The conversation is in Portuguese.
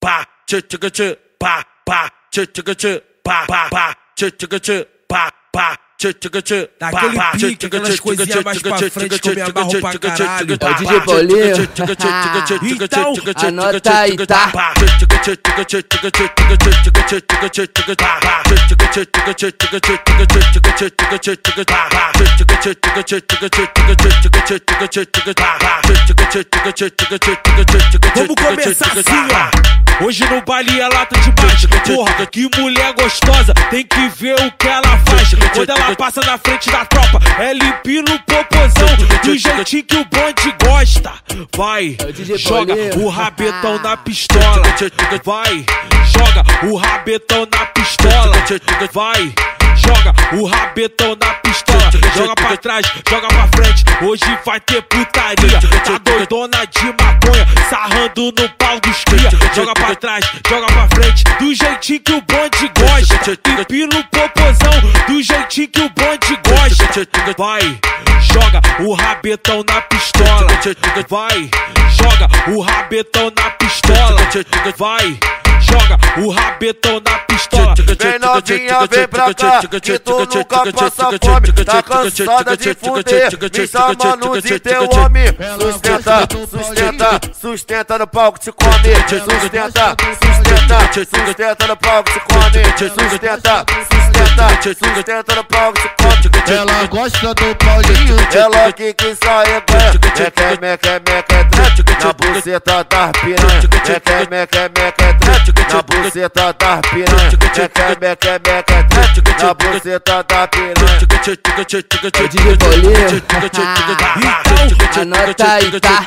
pá, tchê tchê tchê, pá, pá, tchê tchê tchê, pá, pá, pá, tchê tchê tchê, pá, pá. Daquele pique, aquelas coisinhas mais pra frente que eu me amarro pra caralho. É o DJ Paulinho. Então, Anota aí, tá? Vamos começar assim, ó. Hoje no baile ela tá demais. Porra, que mulher gostosa. Tem que ver o que ela faz. Quando ela passa na frente da tropa, é limpinho no popozão. Do jeitinho que o bonde gosta. Vai, joga o rabetão na pistola. Vai, joga o rabetão na pistola. Vai, joga o rabetão na pistola. Joga pra trás, joga pra frente. Hoje vai ter putaria. Tá doidona de maconha, sarrando no pau dos cria. Joga pra trás, joga pra frente. Do jeitinho que o bonde gosta. Pipi no popozão, do jeitinho que o bonde gosta. Vai, joga o rabetão na pistola. Vai, joga o rabetão na pistola. Vai, joga o rabetão na pistola. Vem novinha, vem pra cá, que tu nunca passa fome Tá cansada de fuder, me chamando de teu homem Sustenta, sustenta, sustenta no palco te come Sustenta, sustenta, sustenta no palco te come Sustenta, sustenta, sustenta no palco te come Ela gosta do Paulinho. Ela que que sai Meque, meque, meque, trap Na buceta da piranha Meque, meque, meque, trap Na buceta da piranha Meque, meque, meque, trap Na buceta da piranha É o DJ Paulinho. Anota aí, tá? Anota aí, tá?